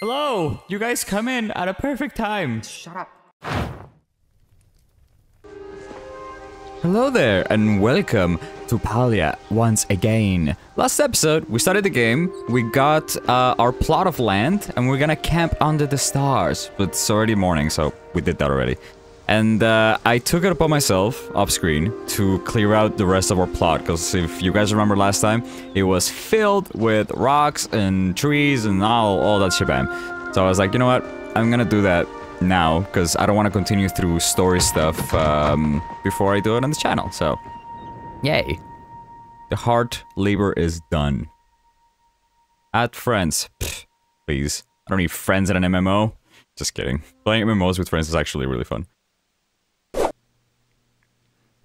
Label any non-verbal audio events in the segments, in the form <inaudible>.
Hello! You guys come in at a perfect time. Shut up. Hello there, and welcome to Palia once again. Last episode, we started the game, we got uh, our plot of land, and we're gonna camp under the stars. But it's already morning, so we did that already. And uh, I took it upon myself, off screen, to clear out the rest of our plot, because if you guys remember last time, it was filled with rocks and trees and all, all that shebang. So I was like, you know what, I'm gonna do that now, because I don't want to continue through story stuff um, before I do it on the channel, so... Yay. The hard labor is done. Add friends. Pfft, please. I don't need friends in an MMO. Just kidding. Playing MMOs with friends is actually really fun. Oh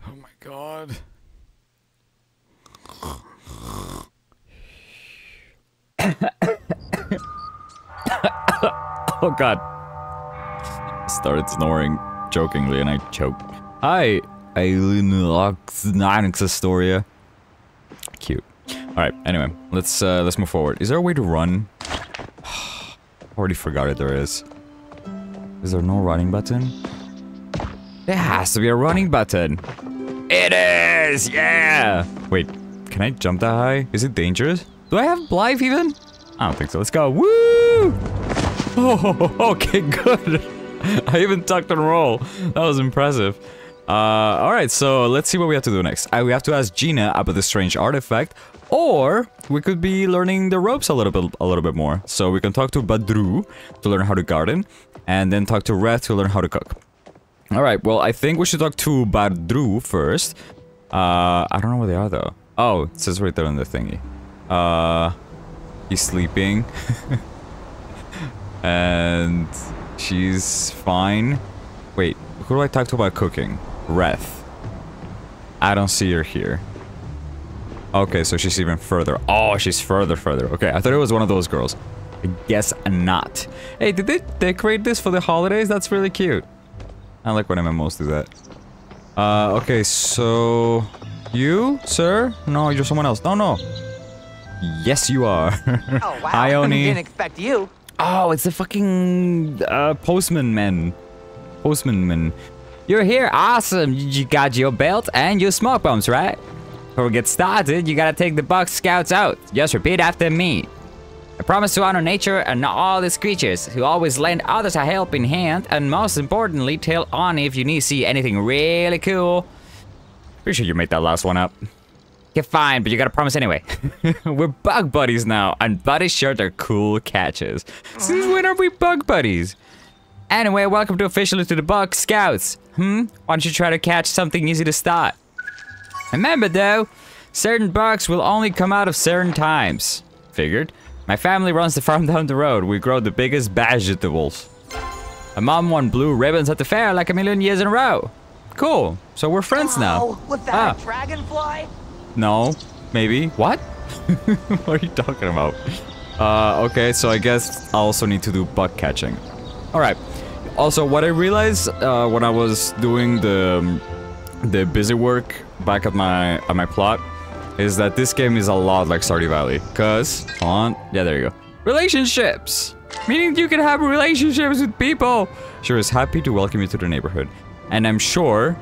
my god. Oh god. Started snoring jokingly and I choked. Hi, Alienox Astoria. Cute. Alright, anyway, let's uh, let's move forward. Is there a way to run? <sighs> Already forgot it there is. Is there no running button? There has to be a running button. It is! Yeah! Wait, can I jump that high? Is it dangerous? Do I have life even? I don't think so. Let's go. Woo! Oh, <laughs> okay, good. <laughs> I even tucked and roll. That was impressive. Uh, alright, so let's see what we have to do next. Uh, we have to ask Jina about the strange artifact, or we could be learning the ropes a little bit a little bit more. So we can talk to Badruu to learn how to garden, and then talk to Red to learn how to cook. Alright, well, I think we should talk to Badruu first. Uh, I don't know where they are, though. Oh, it says right there on the thingy. Uh, he's sleeping. <laughs> and she's fine. Wait, who do I talk to about cooking? Reth. I don't see her here. Okay, so she's even further. Oh, she's further, further. Okay, I thought it was one of those girls. I guess not. Hey, did they decorate this for the holidays? That's really cute. I like when MMOs do that. Uh, okay, so... You, sir? No, you're someone else. No, no. Yes, you are. <laughs> Oh, wow. Hi, Oni. Didn't expect you. Oh, it's the fucking uh, postman man. Postman man. You're here, awesome. You got your belt and your smoke bombs, right? Before we get started, you gotta take the Bug Scouts out. Just repeat after me. I promise to honor nature and all its creatures, who always lend others a helping hand, and most importantly, tell Auni if you need to see anything really cool. Pretty sure you made that last one up. Okay, fine, but you gotta promise anyway. <laughs> We're bug buddies now, and buddies shirts their cool catches. Since when are we bug buddies? Anyway, welcome to officially to the Bug Scouts. Hmm? Why don't you try to catch something easy to start? Remember though, certain bugs will only come out of certain times. Figured. My family runs the farm down the road. We grow the biggest vegetables. My mom won blue ribbons at the fair like a million years in a row. Cool. So we're friends now. Oh, was that Ah. dragonfly? No, maybe. What? <laughs> what are you talking about? Uh, okay, so I guess I also need to do bug catching. All right. Also, what I realized uh, when I was doing the the busy work back at my at my plot is that this game is a lot like Stardew Valley. Cause, on, yeah, there you go. Relationships, meaning you can have relationships with people. Sure is happy to welcome you to the neighborhood, and I'm sure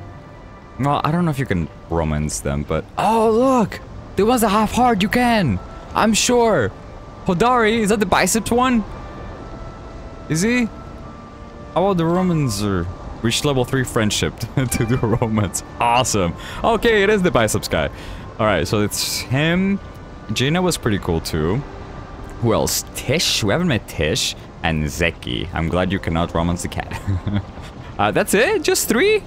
well, I don't know if you can romance them, but... Oh, look! The ones that have heart, you can! I'm sure! Hodari, is that the biceps one? Is he? How about the Romans or reach level 3 friendship <laughs> to do romance? Awesome! Okay, it is the biceps guy. Alright, so it's him. Jaina was pretty cool too. Who else? Tish? We haven't met Tish. And Zeki. I'm glad you cannot romance the cat. <laughs> uh, that's it? Just three?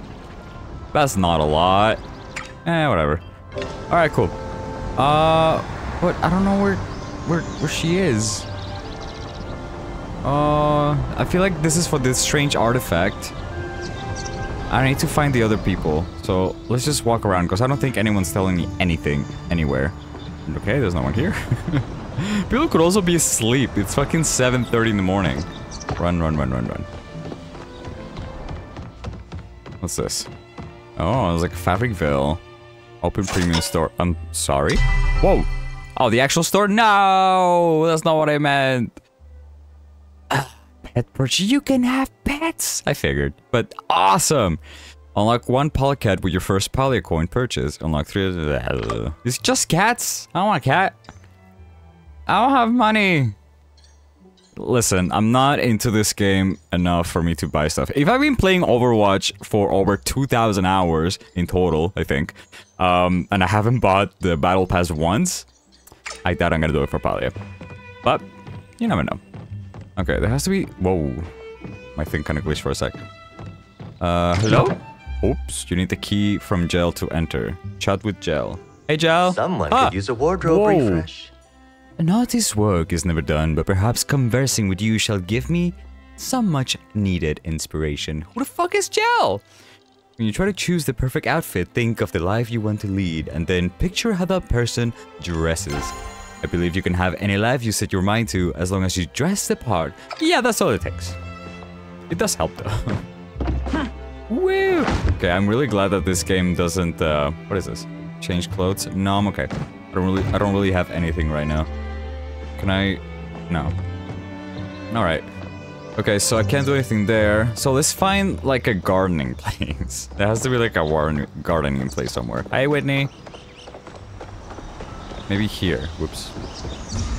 That's not a lot. Eh, whatever. Alright, cool. Uh, but I don't know where, where, where she is. Uh, I feel like this is for this strange artifact. I need to find the other people. So let's just walk around because I don't think anyone's telling me anything anywhere. Okay, there's no one here. <laughs> people could also be asleep. It's fucking 7.30 in the morning. Run, run, run, run, run. What's this? Oh, it's like Fabricville. Open premium store. I'm sorry? Whoa. Oh, the actual store? No! That's not what I meant. pet purchase. You can have pets. I figured, but awesome. Unlock one polycat with your first poly coin purchase. Unlock three. It's just cats. I don't want a cat. I don't have money. Listen, I'm not into this game enough for me to buy stuff. If I've been playing Overwatch for over 2,000 hours in total, I think, um, and I haven't bought the Battle Pass once, I doubt I'm gonna do it for Palia. But, you never know. Okay, there has to be... Whoa. My thing kind of glitched for a sec. Uh, hello? Oops, you need the key from Jel to enter. Chat with Jel. Hey, Jel. Someone Ah. could use a wardrobe Whoa. refresh. An artist's work is never done, but perhaps conversing with you shall give me some much needed inspiration. Who the fuck is Jel? When you try to choose the perfect outfit, think of the life you want to lead, and then picture how that person dresses. I believe you can have any life you set your mind to as long as you dress the part. Yeah, that's all it takes. It does help though. <laughs> Woo! Okay, I'm really glad that this game doesn't, uh, what is this? Change clothes? No, I'm okay. I don't really, I don't really have anything right now. Can I? No. Alright. Okay, so I can't do anything there. So let's find like a gardening <laughs> place. There has to be like a war- gardening place somewhere. Hi, Whitney. Maybe here. Whoops.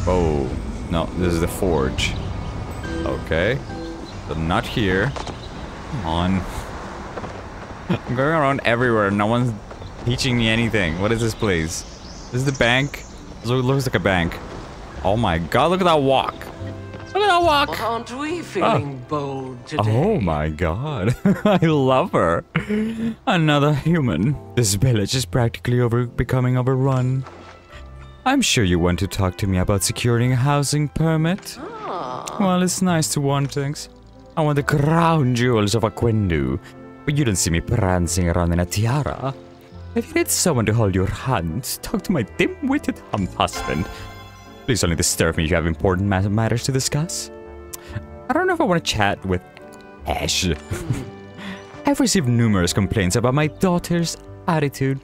Oh, no, this is the forge. Okay. So not here. Come on. <laughs> I'm going around everywhere. No one's teaching me anything. What is this place? This is the bank. This looks like a bank. Oh my god, look at that walk. Look at that walk. Aren't we feeling ah. bold today? Oh my god. <laughs> I love her. Another human. This village is practically over becoming overrun. I'm sure you want to talk to me about securing a housing permit. Ah. Well, it's nice to want things. I want the crown jewels of Aquindu. But you don't see me prancing around in a tiara. If you need someone to hold your hand, talk to my dim-witted hum husband. Please only disturb me if you have important matters to discuss. I don't know if I want to chat with Ash. <laughs> I've received numerous complaints about my daughter's attitude.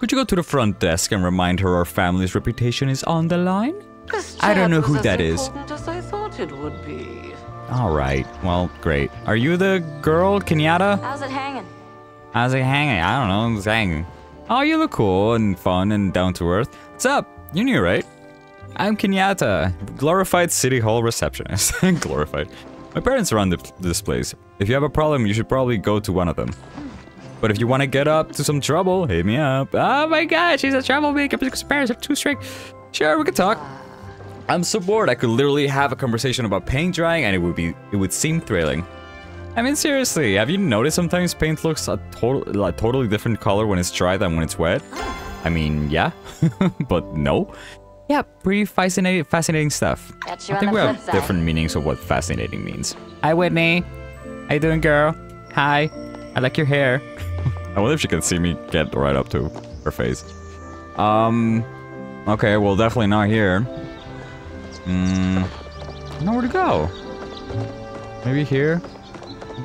Could you go to the front desk and remind her our family's reputation is on the line? I don't know who that is. As I thought it would be. All right. well, great. Are you the girl, Kenyatta? How's it hanging? How's it hanging? I don't know, it's hanging. Oh, you look cool and fun and down to earth. What's up? You new, right? I'm Kenyatta, glorified city hall receptionist. <laughs> glorified. My parents run this place. If you have a problem, you should probably go to one of them. But if you want to get up to some trouble, hit me up. Oh my god, she's a troublemaker because her parents are too strict. Sure, we could talk. I'm so bored. I could literally have a conversation about paint drying, and it would be it would seem thrilling. I mean, seriously, have you noticed sometimes paint looks a total a totally different color when it's dry than when it's wet? I mean, yeah, <laughs> but no. Yeah, pretty fascinating, fascinating stuff. I think we have side. different meanings of what fascinating means. Hi, Whitney. How you doing, girl? Hi. I like your hair. I wonder if she can see me get right up to her face. Um. Okay, well, definitely not here. Hmm. Nowhere to go. Maybe here.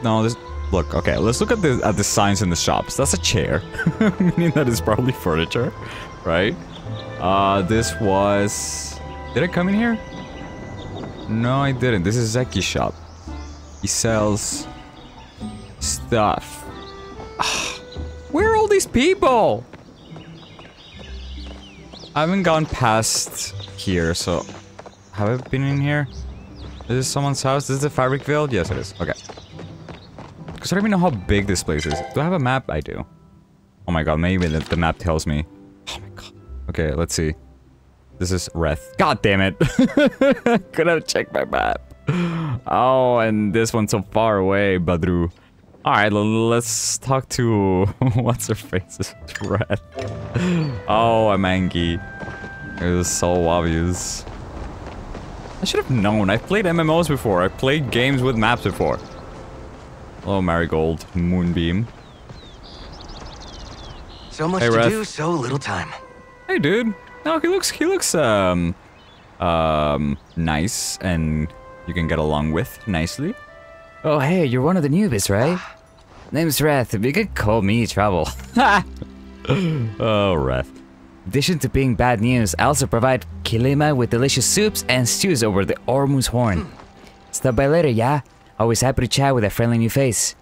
No, this. Look, okay, let's look at the at the signs in the shops. That's a chair, <laughs> meaning that it's probably furniture, right? Uh, this was. Did I come in here? No, I didn't. This is Zeki's shop. He sells stuff. <sighs> Where are all these people? I haven't gone past here, so have I been in here? Is this someone's house? Is this the fabric field? Yes, it is. Okay. Because I don't even know how big this place is. Do I have a map? I do. Oh my god, maybe the, the map tells me. Okay, let's see. This is Reth. God damn it. <laughs> Could have checked my map. Oh, and this one's so far away, Badruu. Alright, let's talk to... <laughs> What's her face? It's Reth. Oh, I'm Angie. It was so obvious. I should have known. I've played MMOs before. I played games with maps before. Hello, Marigold. Moonbeam. So much Hey, to do, so little time. Hey, dude. No, he looks, he looks, um, um, nice and you can get along with nicely. Oh, hey, you're one of the newbies, right? <sighs> Name's Reth. You could call me Trouble. <laughs> Oh, Ref. In addition to being bad news, I also provide Kilima with delicious soups and stews over the Ormu's Horn. <sighs> Stop by later, yeah? Always happy to chat with a friendly new face.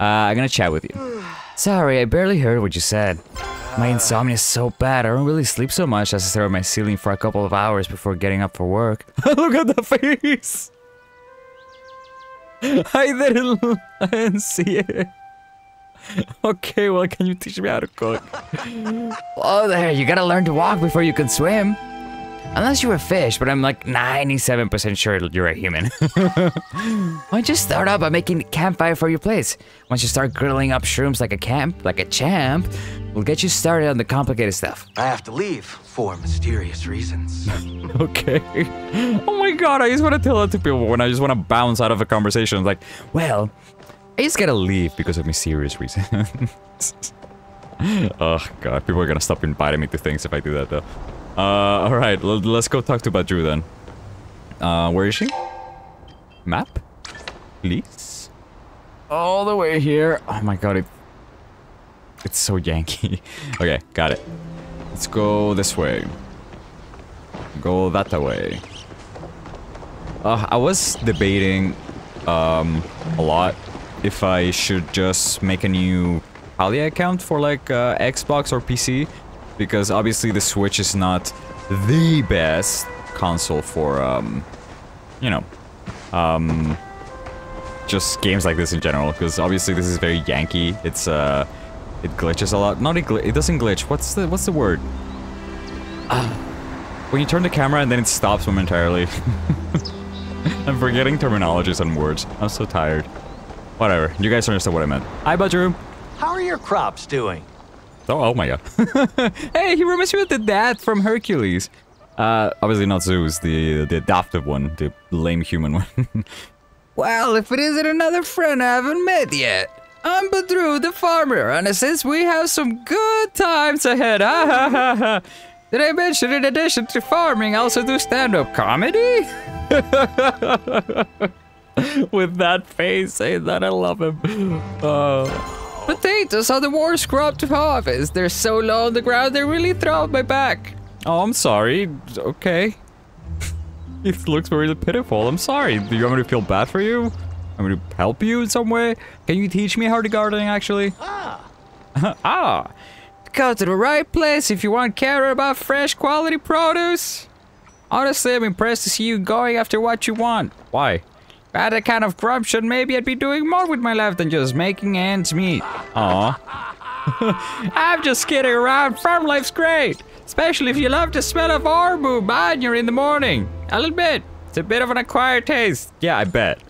Uh, I'm gonna chat with you. <sighs> Sorry, I barely heard what you said. My insomnia is so bad, I don't really sleep so much as I stare at my ceiling for a couple of hours before getting up for work. <laughs> Look at the face! <laughs> I didn't, <laughs> I didn't see it. Okay, well, can you teach me how to cook? Oh, there, you gotta learn to walk before you can swim. Unless you're a fish, but I'm like 97% sure you're a human. Why don't you start out by making a campfire for your place? Once you start grilling up shrooms like a camp, like a champ, we'll get you started on the complicated stuff. I have to leave for mysterious reasons. <laughs> Okay. Oh my god, I just want to tell that to people when I just want to bounce out of a conversation. Like, well, I just gotta leave because of mysterious reasons. <laughs> oh god, people are gonna stop inviting me to things if I do that though. Uh, alright, let's go talk to Badruu then. Uh, where is she? Map? Please? All the way here. Oh my god, it... It's so Yankee. <laughs> okay, got it. Let's go this way. Go that way. Uh, I was debating um, a lot if I should just make a new Palia account for like uh, Xbox or PC because obviously the Switch is not the best console for um, you know um, just games like this in general because obviously this is very Yankee. It's uh, it glitches a lot. Not it, gl it doesn't glitch. What's the what's the word? When you turn the camera and then it stops momentarily. <laughs> I'm forgetting terminologies and words. I'm so tired. Whatever. You guys understand what I meant. Hi, Badruu. How are your crops doing? Oh, oh my god. <laughs> hey, he reminds me of the dad from Hercules. Uh, obviously not Zeus, the the adoptive one, the lame human one. <laughs> Well, if it isn't another friend I haven't met yet. I'm Badruu, the farmer, and since we have some good times ahead. Did I mention in addition to farming, I also do stand-up comedy? <laughs> With that face saying that, I love him. Uh, Potatoes are the worst crop to harvest. They're so low on the ground, they really throw my back. oh, I'm sorry. Okay. <laughs> it looks really pitiful. I'm sorry. Do you want me to feel bad for you? I'm to help you in some way? Can you teach me how to gardening, actually? Ah, <laughs> ah. Go to the right place if you want care about fresh quality produce. Honestly, I'm impressed to see you going after what you want. Why? If I had that kind of corruption, maybe I'd be doing more with my life than just making ends meet. Aw. <laughs> I'm just kidding around. Farm life's great. Especially if you love the smell of arbu banyer in the morning. A little bit. It's a bit of an acquired taste. Yeah, I bet.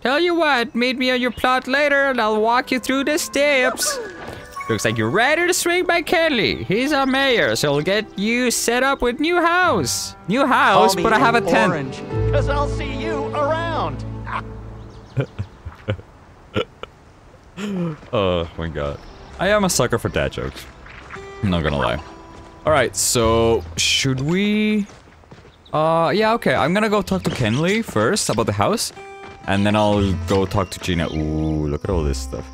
Tell you what, meet me on your plot later and I'll walk you through the steps. Looks like you're ready to swing by Kenli. He's our mayor, so he'll get you set up with new house. New house, but I have a tent. Orange, cause I'll see you around. <laughs> Oh my god. I am a sucker for dad jokes. I'm not gonna lie. Alright, so should we... Uh, yeah, okay. I'm gonna go talk to Kenli first about the house. And then I'll go talk to Jina. Ooh, look at all this stuff.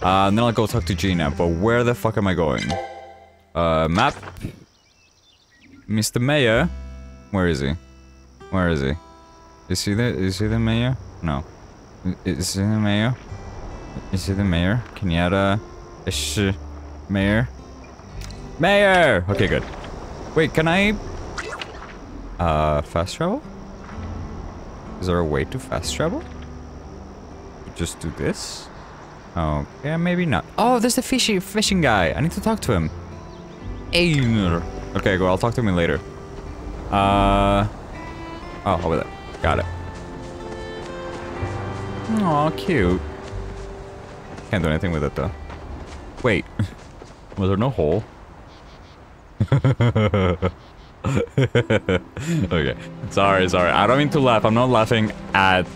Uh, and then I'll go talk to Jina. But where the fuck am I going? Uh, map. Mr. Mayor. Where is he? Where is he? Is he the, is he the mayor? No. Is he the mayor? Is he the mayor? Kenyatta ish mayor? Mayor! Okay, good. Wait, can I... Uh, fast travel? Is there a way to fast travel? Just do this? Okay, maybe not. Oh, there's the fishy fishing guy. I need to talk to him. Einar. Okay, go. I'll talk to him later. Uh... Oh, over there. Got it. Aw, cute. Can't do anything with it, though. Wait. <laughs> Was there no hole? <laughs> <laughs> okay. Sorry, sorry. I don't mean to laugh. I'm not laughing at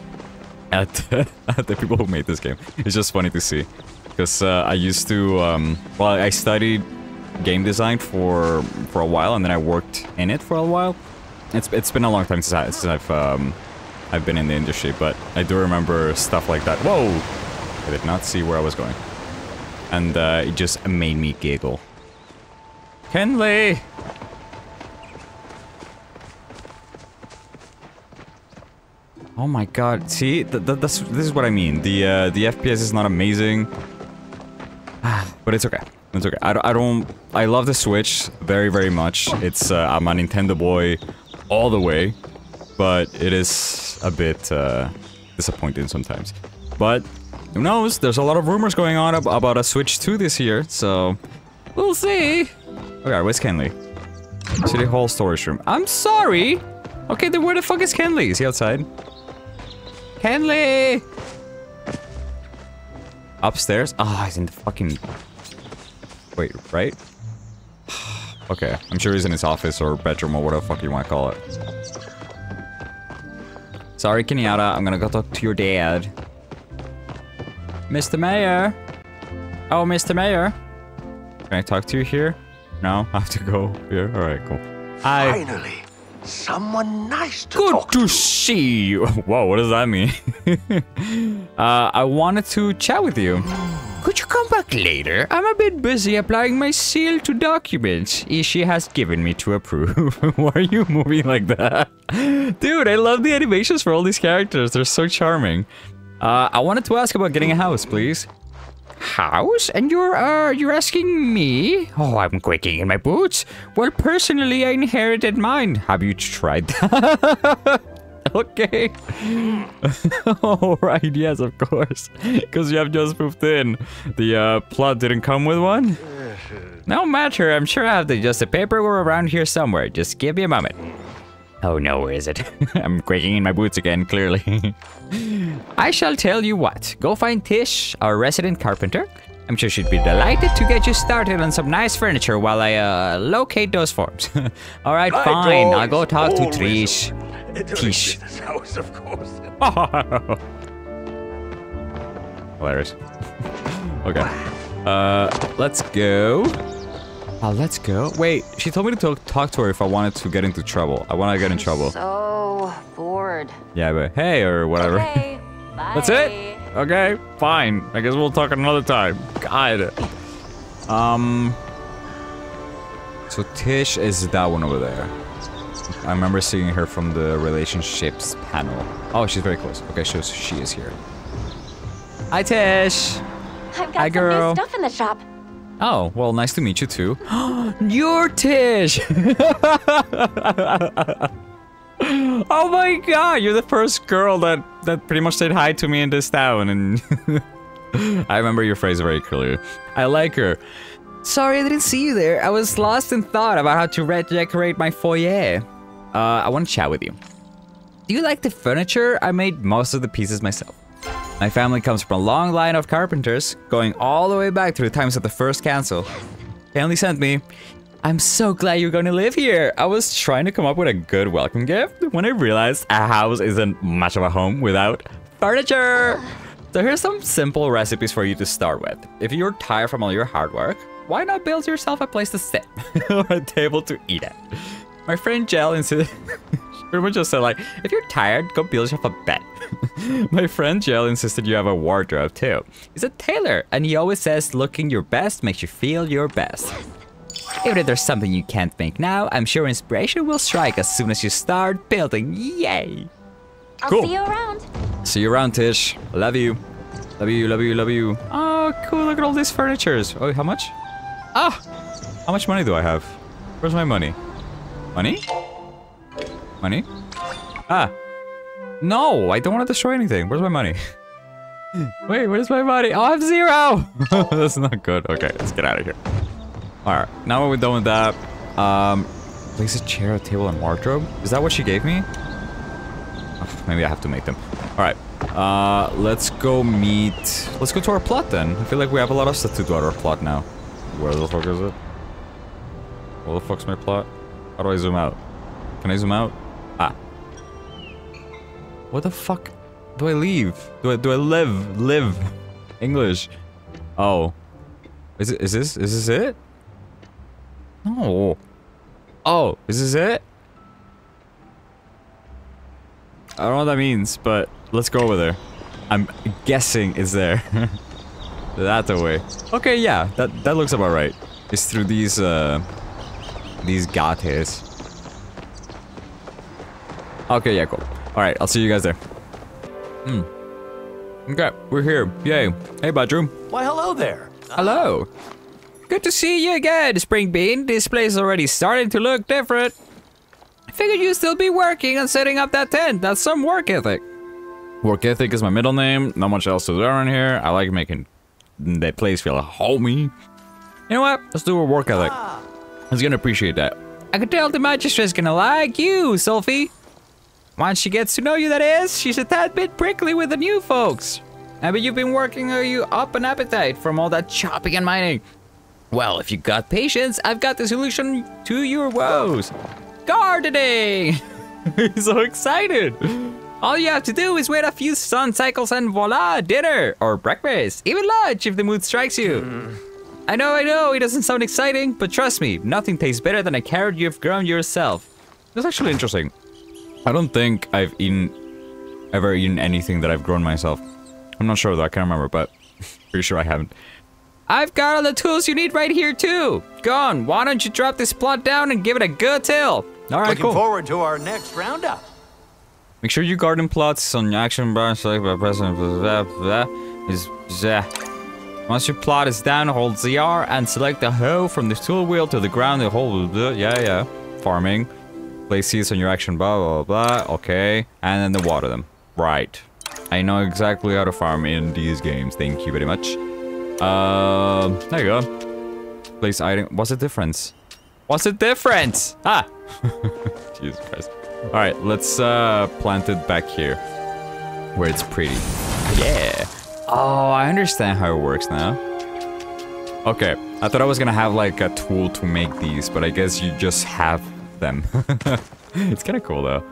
at, <laughs> at the people who made this game. It's just funny to see. Because uh, I used to, um, well, I studied game design for for a while, and then I worked in it for a while. It's it's been a long time since, I, since I've um, I've been in the industry, but I do remember stuff like that. Whoa! I did not see where I was going, and uh, it just made me giggle. Kenli. Oh my god. See, th th this is what I mean. The uh, the FPS is not amazing, <sighs> but it's okay. It's okay. I, I don't. I love the Switch very very much. It's uh, I'm a Nintendo boy all the way, but it is a bit uh, disappointing sometimes. But who knows? There's a lot of rumors going on ab about a Switch 2 this year, so we'll see. Okay, where's Kenli? City Hall storage room. I'm sorry. Okay, then where the fuck is Kenli? Is he outside? Kenli! Upstairs? Ah, he's in the fucking... Wait, right? okay, I'm sure he's in his office or bedroom or whatever the fuck you want to call it. Sorry, Kenyatta, I'm gonna go talk to your dad. Mr. Mayor! Oh, Mr. Mayor! Can I talk to you here? No, <laughs> I have to go here. Alright, cool. I... Finally, someone nice to Good talk to see you. <laughs> Whoa, what does that mean? <laughs> uh, I wanted to chat with you. Could you come back later? I'm a bit busy applying my seal to documents Ishi has given me to approve. <laughs> Why are you moving like that? Dude, I love the animations for all these characters. They're so charming. Uh, I wanted to ask about getting a house, please. House? And you're, uh, you're asking me? Oh, I'm quaking in my boots. Well, personally, I inherited mine. Have you tried that? <laughs> okay. <laughs> All right, yes, of course. Because you have just moved in. The, uh, plot didn't come with one? No matter, I'm sure I have the just the paperwork around here somewhere. Just give me a moment. Oh no, where is it? <laughs> I'm quaking in my boots again, clearly. <laughs> I shall tell you what. Go find Tish, our resident carpenter. I'm sure she'd be delighted to get you started on some nice furniture while I uh, locate those forms. <laughs> All right, My fine. I'll go talk to. Tish. This house, of course. Hilarious. okay. Uh, let's go. Oh, let's go. Wait, she told me to talk, talk to her if I wanted to get into trouble. I want to get in trouble. So bored. Yeah, but hey, or whatever. Okay. Bye. <laughs> That's it? Okay, fine. I guess we'll talk another time. God. Um. So Tish is that one over there. I remember seeing her from the relationships panel. Oh, she's very close. Okay, so she is here. Hi, Tish. I've got Hi, some girl. new stuff in the shop. Oh, well, nice to meet you too. <gasps> You're Tish! <laughs> oh my god, you're the first girl that, that pretty much said hi to me in this town, and <laughs> I remember your phrase very clearly. I like her. Sorry I didn't see you there. I was lost in thought about how to redecorate my foyer. Uh, I want to chat with you. Do you like the furniture? I made most of the pieces myself. My family comes from a long line of carpenters, going all the way back to the times of the first council. Family sent me. I'm so glad you're going to live here. I was trying to come up with a good welcome gift when I realized a house isn't much of a home without furniture. So here's some simple recipes for you to start with. If you're tired from all your hard work, why not build yourself a place to sit <laughs> or a table to eat at? My friend Jel insisted. <laughs> pretty much just said like, if you're tired, go build yourself a bed. <laughs> My friend Jel insisted you have a wardrobe too. He's a tailor, and he always says looking your best makes you feel your best. Even if there's something you can't make now, I'm sure inspiration will strike as soon as you start building. Yay! I'll Cool. see you around. See you around, Tish. Love you. Love you, love you, love you. Oh, cool. Look at all these furnitures. Oh, how much? Ah! How much money do I have? Where's my money? Money? Money? Ah. No, I don't want to destroy anything. Where's my money? <laughs> Wait, where's my money? Oh, I have zero! <laughs> That's not good. Okay, let's get out of here. Alright, now that we're done with that. Um, place a chair, a table, and wardrobe? Is that what she gave me? Maybe I have to make them. All right. Uh, let's go meet. Let's go to our plot then. I feel like we have a lot of stuff to do at our plot now. Where the fuck is it? Where the fuck's my plot? How do I zoom out? Can I zoom out? Ah. What the fuck? Do I leave? Do I do I live? Live. English. Oh. Is it? Is this? Is this it? No. Oh, is this it? I don't know what that means, but let's go over there. I'm guessing it's there. <laughs> that the way. Okay, yeah, that that looks about right. It's through these uh these gates. Okay, yeah, cool. All right, I'll see you guys there. Hmm. Okay, we're here. Yay. Hey, Badruu. Why, hello there. Hello. Good to see you again, Spring Bean. This place is already starting to look different. I figured you'd still be working on setting up that tent. That's some work ethic. Work ethic is my middle name. Not much else to do around here. I like making the place feel homey. You know what? Let's do a work ethic. Ah. I was gonna appreciate that. I can tell the magistrate's gonna like you, Sophie. Once she gets to know you, that is, she's a tad bit prickly with the new folks. I bet you've been working uh, you up an appetite from all that chopping and mining. Well, if you got patience, I've got the solution to your woes. Gardening! <laughs> He's so excited. All you have to do is wait a few sun cycles and voila, dinner or breakfast, even lunch if the mood strikes you. I know, I know, it doesn't sound exciting, but trust me, nothing tastes better than a carrot you've grown yourself. That's actually interesting. I don't think I've eaten ever eaten anything that I've grown myself. I'm not sure though. I can't remember, but <laughs> pretty sure I haven't. I've got all the tools you need right here too. Go on, why don't you drop this plot down and give it a good till? All right, Looking cool. forward to our next roundup. Make sure you garden plots on your action bar select by pressing blah, blah, blah, is blah. Once your plot is down, hold ZR and select the hoe from the tool wheel to the ground. The whole blah, yeah, yeah. Farming. Place seeds on your action bar, blah, blah, blah. Okay. And then the water them. Right. I know exactly how to farm in these games. Thank you very much. Um, there you go. Place item. What's the difference? What's the difference? Ah! <laughs> Jesus Christ. Alright, let's uh, plant it back here. Where it's pretty. Yeah. Oh, I understand how it works now. Okay, I thought I was gonna have like a tool to make these, but I guess you just have them. <laughs> it's kind of cool though.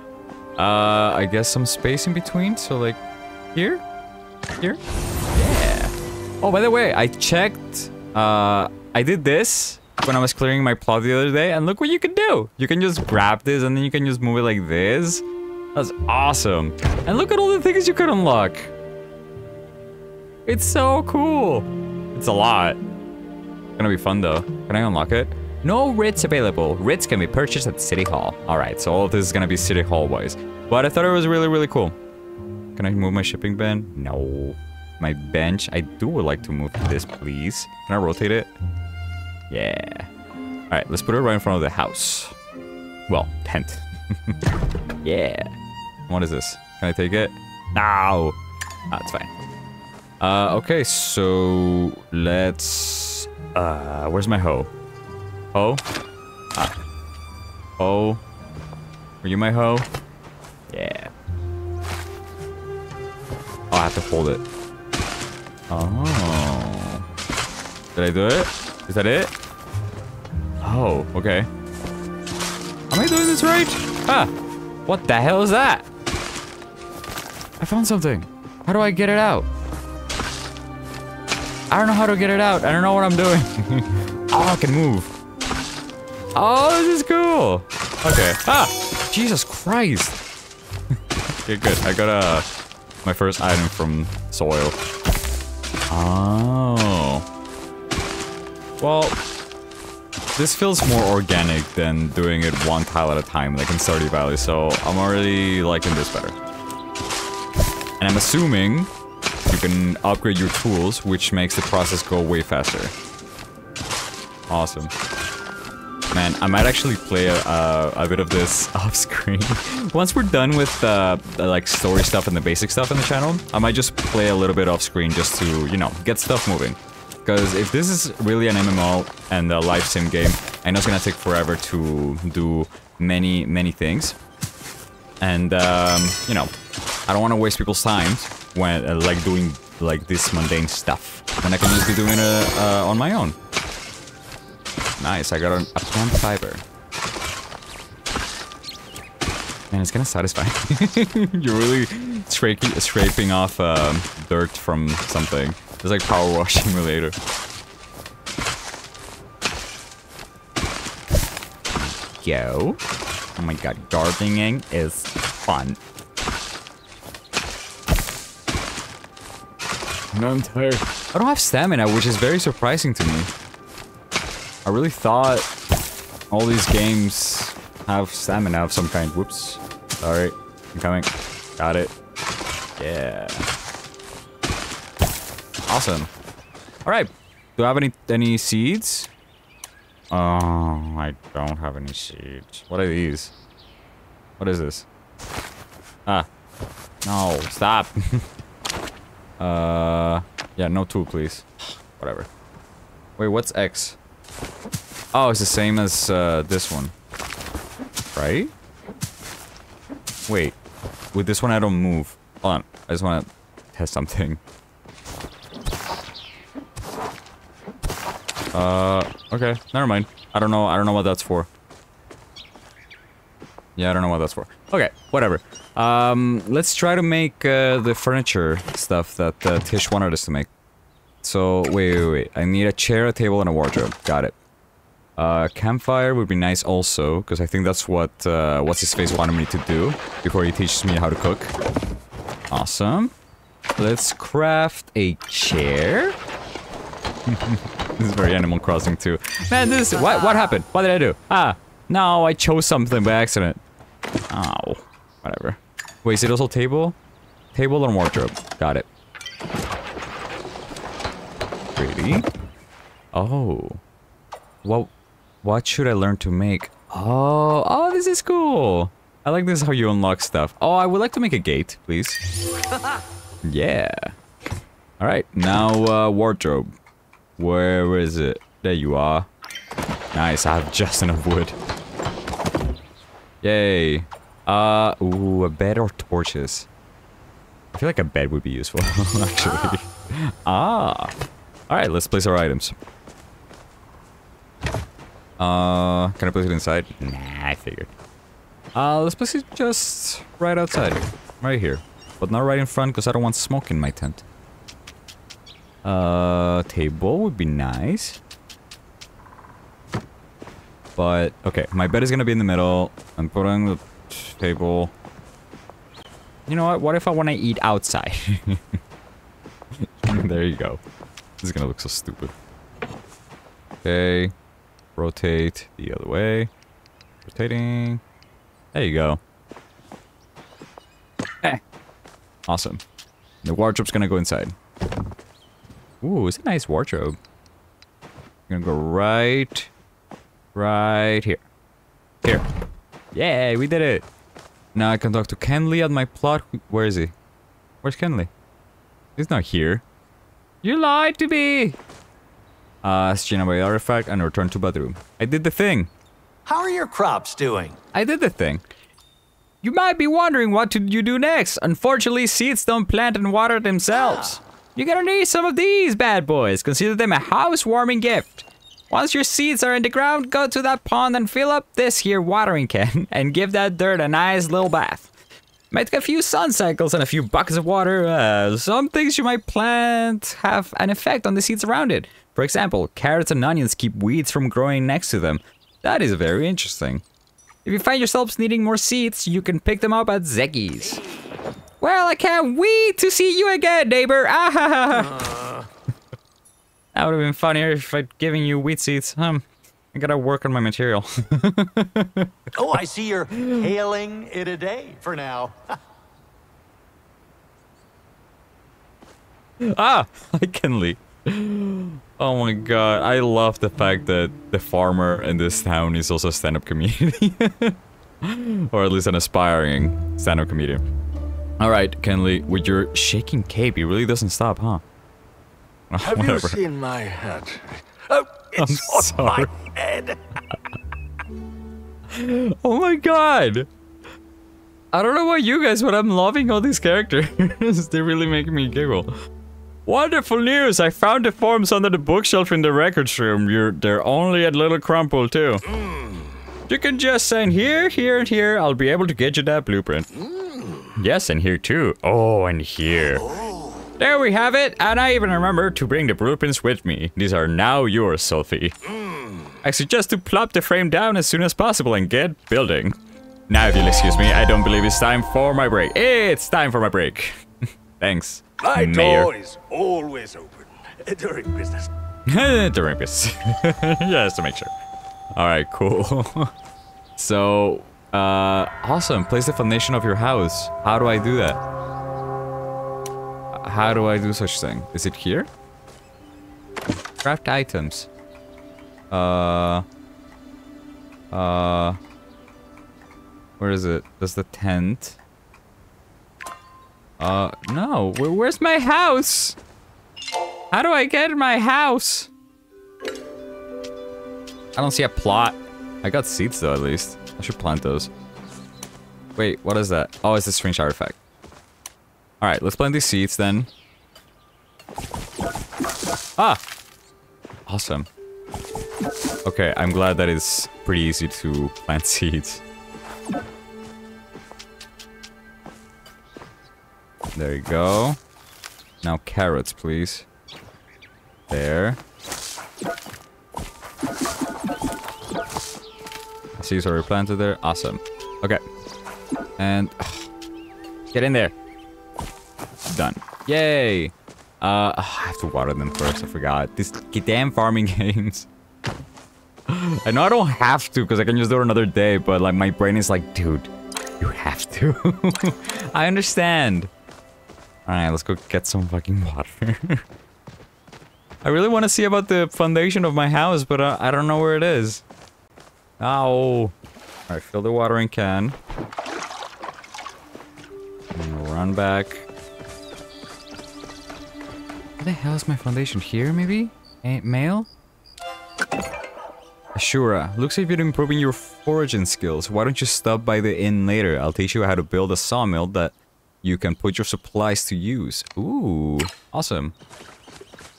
Uh, I guess some space in between, so like here, here, yeah. Oh, by the way, I checked. Uh, I did this when I was clearing my plot the other day, and look what you can do. You can just grab this, and then you can just move it like this. That's awesome. And look at all the things you can unlock. It's so cool. It's a lot. Gonna be fun though. Can I unlock it? No writs available. Writs can be purchased at City Hall. Alright, so all of this is gonna be City Hall wise. But I thought it was really, really cool. Can I move my shipping bin? No. My bench? I do would like to move this, please. Can I rotate it? Yeah. Alright, let's put it right in front of the house. Well, tent. <laughs> yeah. What is this? Can I take it? No. That's fine. Uh, okay, so let's. Uh, where's my hoe? Hoe? Ah. Hoe? Are you my hoe? Yeah. Oh, I have to hold it. Oh. Did I do it? Is that it? Oh, okay. Am I doing this right? Ah, what the hell is that? I found something. How do I get it out? I don't know how to get it out. I don't know what I'm doing. oh, <laughs> I can move. Oh, this is cool. Okay. Ah, Jesus Christ. <laughs> okay, good. I got uh, my first item from soil. Oh. Well, this feels more organic than doing it one tile at a time, like in Stardew Valley, so I'm already liking this better. And I'm assuming you can upgrade your tools, which makes the process go way faster. Awesome. Man, I might actually play a, a, bit of this <laughs> off screen. <laughs> Once we're done with uh, the like story stuff and the basic stuff in the channel, I might just play a little bit off screen just to, you know, get stuff moving. Because if this is really an MMO and a life sim game, I know it's gonna take forever to do many, many things. And, um, you know, I don't want to waste people's time when, uh, like, doing, like, this mundane stuff. When I can just be doing it uh, on my own. Nice, I got an, a plant fiber. Man, it's kind of satisfying. <laughs> You're really scraping, scraping off um, dirt from something. It's like Power Wash Simulator. <laughs> Yo. Oh my god, gardening is fun. No, I'm tired. I don't have stamina, which is very surprising to me. I really thought all these games have stamina of some kind. Whoops. Sorry. I'm coming. Got it. Yeah. Awesome. All right. Do I have any any seeds? Oh, I don't have any seeds. What are these? What is this? Ah. No, stop. <laughs> uh, yeah, no tool, please. Whatever. Wait, what's X? Oh, it's the same as uh, this one. Right? Wait. With this one, I don't move. Hold on. I just want to test something. <laughs> Uh, okay. Never mind. I don't know. I don't know what that's for. Yeah, I don't know what that's for. Okay, whatever. Um, let's try to make uh, the furniture stuff that uh, Tish wanted us to make. So, wait, wait, wait. I need a chair, a table, and a wardrobe. Got it. Uh, campfire would be nice also, because I think that's what, uh, what's his face wanted me to do before he teaches me how to cook. Awesome. Let's craft a chair. <laughs> this is very Animal Crossing too. Man, this, what, what happened? What did I do? Ah, no, I chose something by accident. Oh, whatever. Wait, is it also table? Table and wardrobe. Got it. Pretty. Oh. What, what should I learn to make? Oh, oh, this is cool. I like this how you unlock stuff. Oh, I would like to make a gate, please. <laughs> yeah. All right, now uh, wardrobe. Where is it? There you are. Nice, I have just enough wood. Yay. Uh, ooh, a bed or torches? I feel like a bed would be useful, <laughs> actually. ah. <laughs> Alright, let's place our items. Uh, can I place it inside? Nah, I figured. Uh, let's place it just right outside. Right here. But not right in front, because I don't want smoke in my tent. Uh, table would be nice. But, okay, my bed is gonna be in the middle. I'm putting the table. You know what? What if I want to eat outside? <laughs> there you go. This is gonna look so stupid. Okay. Rotate the other way. Rotating. There you go. Eh. Awesome. The wardrobe's gonna go inside. Ooh, it's a nice wardrobe. Gonna go right, right here. Here. Yeah, we did it. Now I can talk to Kenli at my plot. Where is he? Where's Kenli? He's not here. You lied to me! Uh, Jina by artifact and return to Badruu. I did the thing. How are your crops doing? I did the thing. You might be wondering what to you do next. Unfortunately, seeds don't plant and water themselves. You're gonna need some of these bad boys. Consider them a housewarming gift. Once your seeds are in the ground, go to that pond and fill up this here watering can <laughs> and give that dirt a nice little bath. Make a few sun cycles and a few buckets of water. Uh, some things you might plant have an effect on the seeds around it. For example, carrots and onions keep weeds from growing next to them. That is very interesting. If you find yourselves needing more seeds, you can pick them up at Zeki's. Well, I can't wait to see you again, neighbor. Ah, ha, ha, ha. <laughs> that would have been funnier if I'd given you wheat seeds. Um, I gotta work on my material. <laughs> Oh, I see you're hailing it a day for now. <laughs> ah, I can leave. Oh my god, I love the fact that the farmer in this town is also a stand-up comedian. <laughs> or at least an aspiring stand-up comedian. Alright, Kenli, with your shaking cape, he really doesn't stop, huh? Have you Whatever. seen my hat? Oh, It's I'm sorry. my head. <laughs> Oh my god! I don't know about you guys, but I'm loving all these characters. <laughs> they really make me giggle. Wonderful news! I found the forms under the bookshelf in the records room. You're, they're only a little crumpled too. You can just sign here, here, and here. I'll be able to get you that blueprint. Hmm. Yes, and here too. Oh, and here. Oh. There we have it, and I even remember to bring the blueprints with me. These are now yours, Sophie. I suggest to plop the frame down as soon as possible and get building. Now, if you'll excuse me, I don't believe it's time for my break. It's time for my break. <laughs> Thanks, My Mayor. door is always open <laughs> during business. <laughs> During this. Just to make sure. Alright, cool. so, uh, awesome. Place the foundation of your house. How do I do that? How do I do such thing? Is it here? Craft items. Uh. Uh. Where is it? Does the tent? Uh, no. Where, where's my house? How do I get my house? I don't see a plot. I got seeds though, at least. I should plant those. Wait, what is that? Oh, it's a strange artifact. Alright, let's plant these seeds then. Ah! Awesome. Okay, I'm glad that it's pretty easy to plant <laughs> seeds. There you go. Now carrots, please. There. Seeds already planted there. Awesome. Okay. And get in there. Done. Yay. Uh, I have to water them first. I forgot. These damn farming <laughs> games. I know I don't have to because I can just do it another day, but like my brain is like, dude, you have to. <laughs> I understand. All right, let's go get some fucking water. <laughs> I really want to see about the foundation of my house, but uh, I don't know where it is. Ow. All right, fill the watering can. And run back. Where the hell is my foundation? Here, maybe? A mail? Ashura, looks like you're improving your foraging skills. Why don't you stop by the inn later? I'll teach you how to build a sawmill that you can put your supplies to use. Ooh, awesome.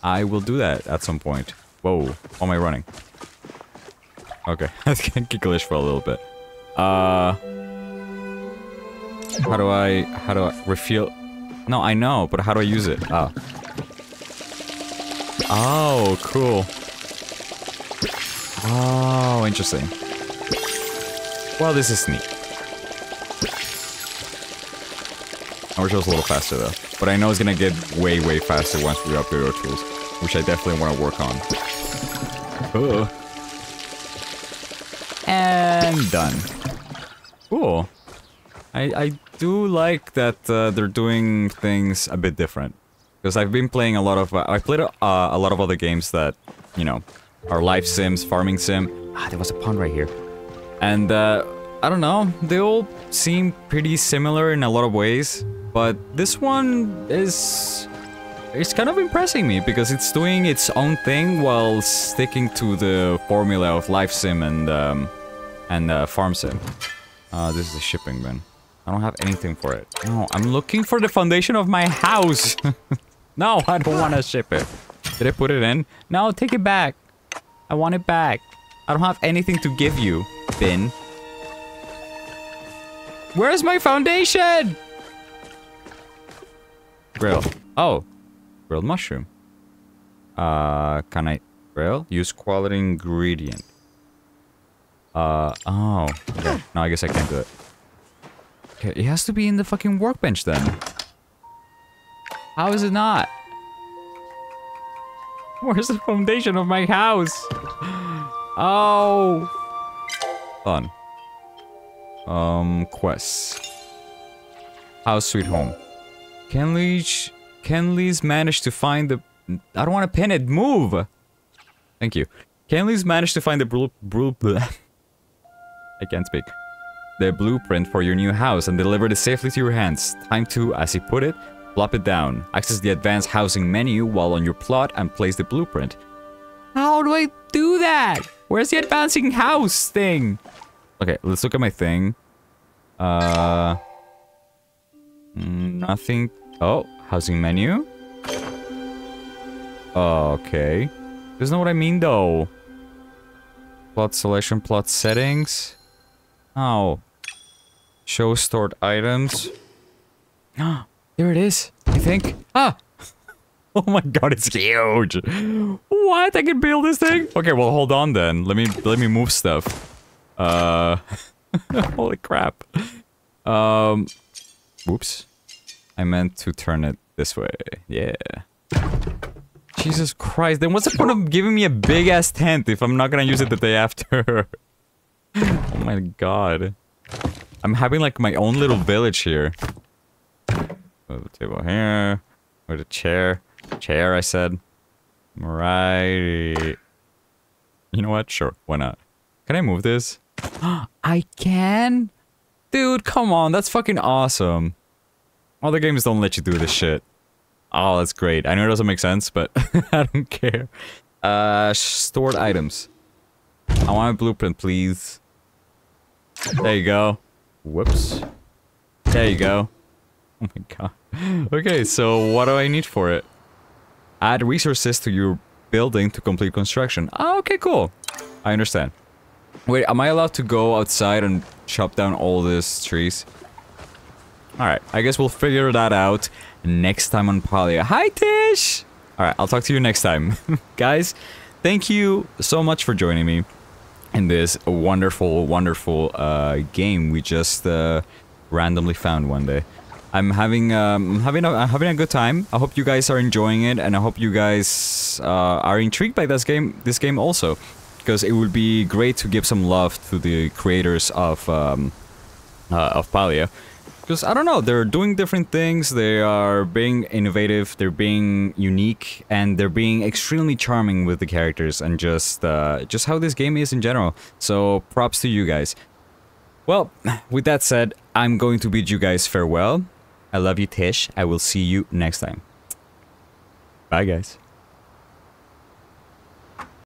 I will do that at some point. Whoa, how am I running? Okay, <laughs> I can glitch for a little bit. Uh, how do I, how do I refill? No, I know, but how do I use it? Oh. Oh, cool. Oh, interesting. Well, this is neat. I wish it was a little faster though. But I know it's gonna get way, way faster once we upgrade our tools. Which I definitely want to work on. Uh. And done. Cool. I, I do like that uh, they're doing things a bit different. Because I've been playing a lot of... Uh, I've played uh, a lot of other games that, you know, are life sims, farming sim. Ah, there was a pond right here. And, uh, I don't know, they all seem pretty similar in a lot of ways. But this one is... It's kind of impressing me because it's doing its own thing while sticking to the formula of life sim and, um, and uh, farm sim. Uh, this is a shipping bin. I don't have anything for it. No, I'm looking for the foundation of my house. <laughs> no, I don't want to ship it. Did I put it in? No, take it back. I want it back. I don't have anything to give you, bin. Where's my foundation? Grill. Oh. Grilled mushroom. Uh, can I grill? Use quality ingredient. Uh, oh. Okay. No, I guess I can't do it. Okay, it has to be in the fucking workbench then. How is it not? Where's the foundation of my house? Oh. Fun. Um, quests. House sweet home. Kenli's Kenli's managed to find the. I don't want to pin it. Move. Thank you. Kenli's managed to find the blue. blue I can't speak. The blueprint for your new house and delivered it safely to your hands. Time to, as he put it, plop it down. Access the advanced housing menu while on your plot and place the blueprint. How do I do that? Where's the advancing house thing? Okay, let's look at my thing. Uh, mm, nothing. Oh, housing menu. Okay. Isn't what I mean though. Plot selection, plot settings. Oh. Show stored items. <gasps> There it is. I think. Ah! <laughs> Oh my god, it's huge! What? I can build this thing? Okay, well hold on then. Let me let me move stuff. Uh <laughs> holy crap. Um whoops. I meant to turn it this way. Yeah. Jesus Christ, then what's the point of giving me a big ass tent if I'm not gonna use it the day after? <laughs> oh my god. I'm having like my own little village here. Move the table here. Or the chair. Chair, I said. Right. You know what? Sure, why not? Can I move this? <gasps> I can? Dude, come on, that's fucking awesome. Other games don't let you do this shit. Oh, that's great. I know it doesn't make sense, but <laughs> I don't care. Uh, stored items. I want a blueprint, please. There you go. Whoops. There you go. <laughs> Oh my god. Okay, so what do I need for it? Add resources to your building to complete construction. Ah, okay, cool. I understand. Wait, am I allowed to go outside and chop down all these trees? Alright, I guess we'll figure that out next time on Palia. Hi, Tish! Alright, I'll talk to you next time. <laughs> Guys, thank you so much for joining me in this wonderful, wonderful uh, game we just uh, randomly found one day. I'm having um, having a, having a good time. I hope you guys are enjoying it, and I hope you guys uh, are intrigued by this game. This game also, because it would be great to give some love to the creators of um, uh, of Palia. Because I don't know, they're doing different things. They are being innovative. They're being unique, and they're being extremely charming with the characters and just uh, just how this game is in general. So props to you guys. Well, with that said, I'm going to bid you guys farewell. I love you, Tish. I will see you next time. Bye, guys.